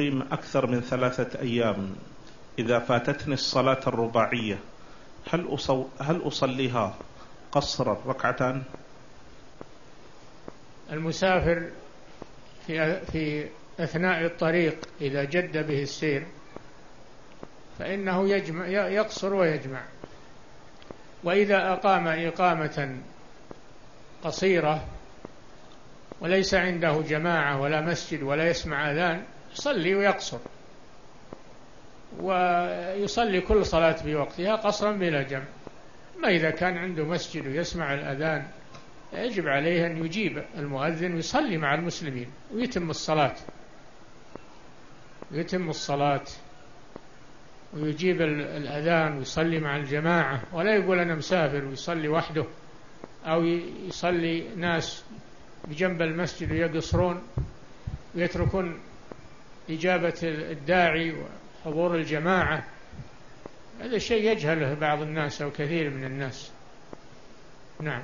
أقيم أكثر من ثلاثة أيام إذا فاتتني الصلاة الرباعية هل أصو هل أصليها قصرا ركعتان؟ المسافر في في أثناء الطريق إذا جد به السير فإنه يجمع يقصر ويجمع وإذا أقام إقامة قصيرة وليس عنده جماعة ولا مسجد ولا يسمع أذان يصلي ويقصر. ويصلي كل صلاة في وقتها قصرا بلا جمع. ما إذا كان عنده مسجد ويسمع الأذان يجب عليه أن يجيب المؤذن ويصلي مع المسلمين ويتم الصلاة. يتم الصلاة. ويجيب الأذان ويصلي مع الجماعة. ولا يقول أنا مسافر ويصلي وحده. أو يصلي ناس بجنب المسجد ويقصرون ويتركون إجابة الداعي وحضور الجماعة هذا شيء يجهله بعض الناس أو كثير من الناس. نعم.